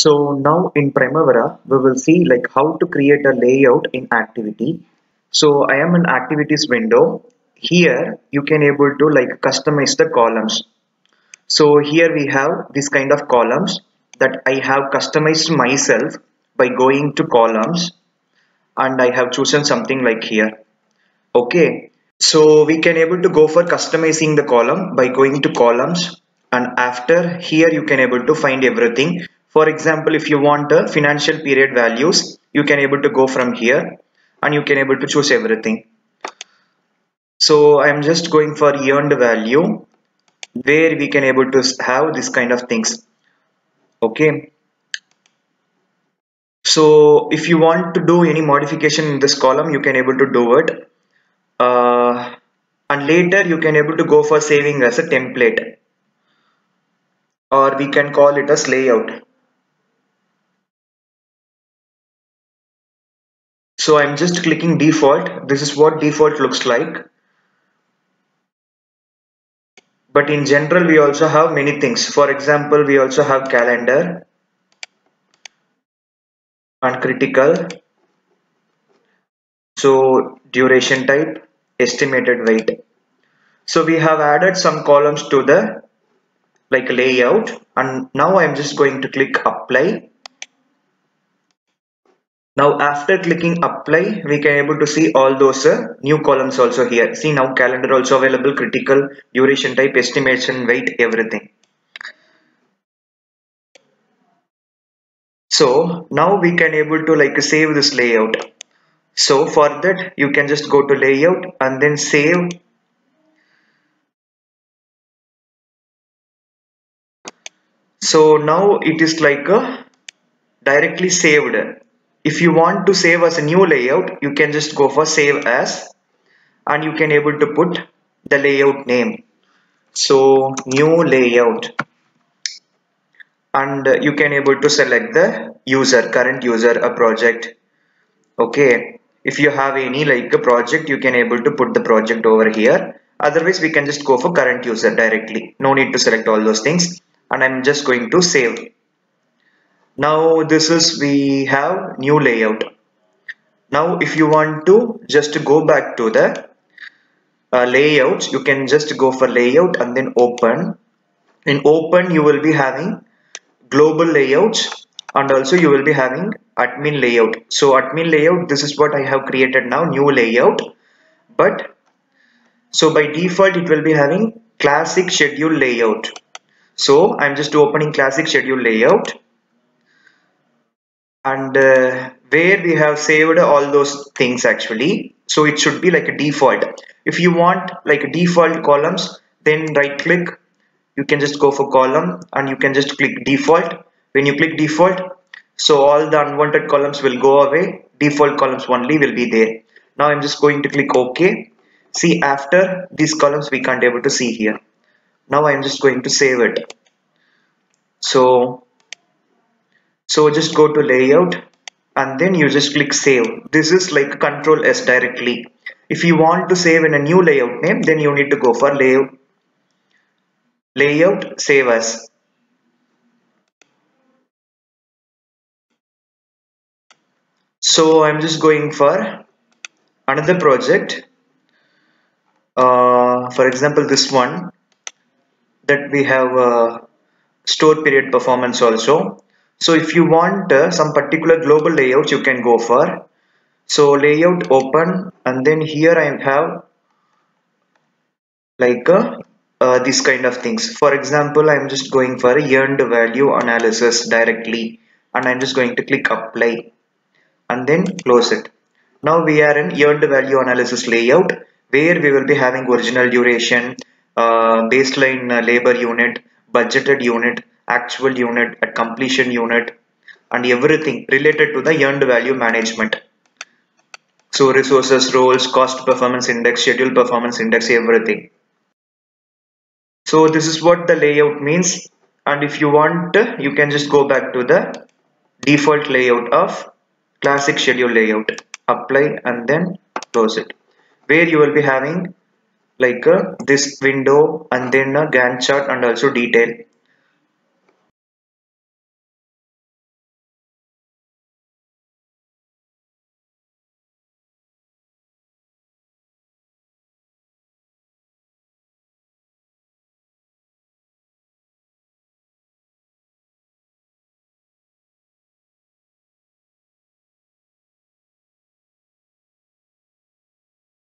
So now in Primavera, we will see like how to create a layout in activity. So I am in activities window. Here you can able to like customize the columns. So here we have this kind of columns that I have customized myself by going to columns and I have chosen something like here. Okay. So we can able to go for customizing the column by going to columns and after here you can able to find everything for example if you want a financial period values you can able to go from here and you can able to choose everything. So I'm just going for earned value where we can able to have this kind of things. Okay. So if you want to do any modification in this column you can able to do it. Uh, and later you can able to go for saving as a template. Or we can call it as layout so I'm just clicking default. This is what default looks like. But in general we also have many things. For example we also have calendar and critical. So duration type estimated weight. So we have added some columns to the like layout. And now I'm just going to click apply now after clicking apply, we can able to see all those uh, new columns also here. See now calendar also available, critical, duration type, estimation, weight, everything. So now we can able to like save this layout. So for that you can just go to layout and then save. So now it is like a directly saved if you want to save as a new layout you can just go for save as and you can able to put the layout name. So new layout. And you can able to select the user current user a project. Okay. If you have any like a project you can able to put the project over here. Otherwise we can just go for current user directly. No need to select all those things. And I'm just going to save now this is we have new layout. Now if you want to just go back to the uh, layouts you can just go for layout and then open. In open you will be having global layouts and also you will be having admin layout. So admin layout this is what I have created now new layout. But so by default it will be having classic schedule layout. So I'm just opening classic schedule layout and uh, where we have saved all those things actually. So it should be like a default. If you want like default columns then right click you can just go for column and you can just click default. When you click default so all the unwanted columns will go away. Default columns only will be there. Now I'm just going to click OK. See after these columns we can't able to see here. Now I'm just going to save it. So so just go to layout and then you just click save. This is like control s directly. If you want to save in a new layout name then you need to go for layout. Layout save as. So I'm just going for another project. Uh, for example this one that we have uh, store period performance also so if you want uh, some particular global layout you can go for. So layout open and then here I have like uh, uh, this kind of things. For example I'm just going for a earned value analysis directly and I'm just going to click apply and then close it. Now we are in earned value analysis layout where we will be having original duration uh, baseline uh, labor unit budgeted unit actual unit, a completion unit, and everything related to the earned value management. So resources, roles, cost performance index, schedule performance index, everything. So this is what the layout means. And if you want, you can just go back to the default layout of classic schedule layout. Apply and then close it. Where you will be having like uh, this window and then a Gantt chart and also detail